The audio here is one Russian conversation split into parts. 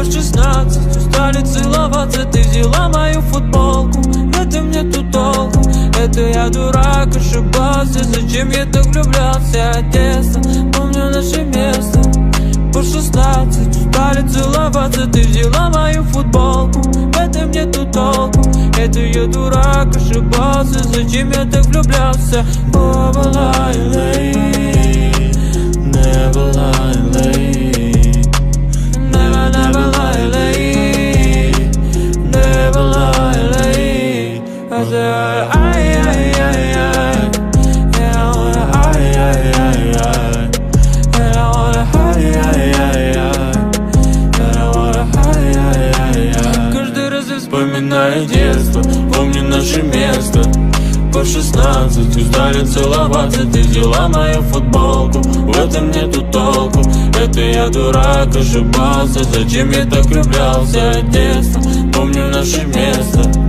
По шестнадцать устали целоваться Ты взяла мою футболку. Это мне тут толку Это я дурак, ошибался. Зачем я так влюблялся детство Помню наше место. По шестнадцать. Устали целоваться Ты взяла мою футболку. Это мне тут толку Это я дурак, ошибался. Зачем я так влюблялся? О, была Never lie, ay. Каждый раз вспоминаю детство, помню наше место. По шестнадцать устали целоваться Ты взяла мою футболку. В этом нету толку. Это я дурак, ошибался. Зачем я так влюблялся? Детство Помню наше место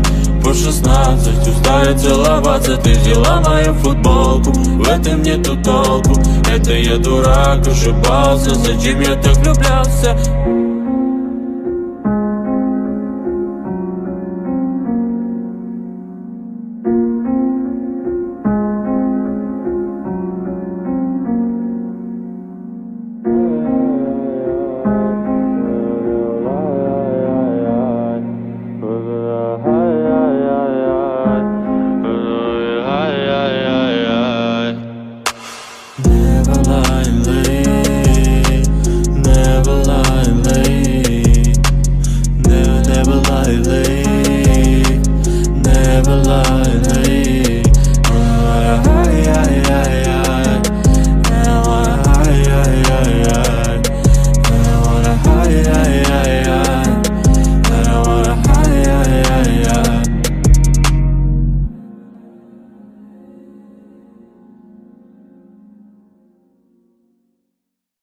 по шестнадцать. Устали целоваться Ты взяла мою футболку. В этом нету толку. Это я дурак, ошибался. Зачем я так влюблялся a lie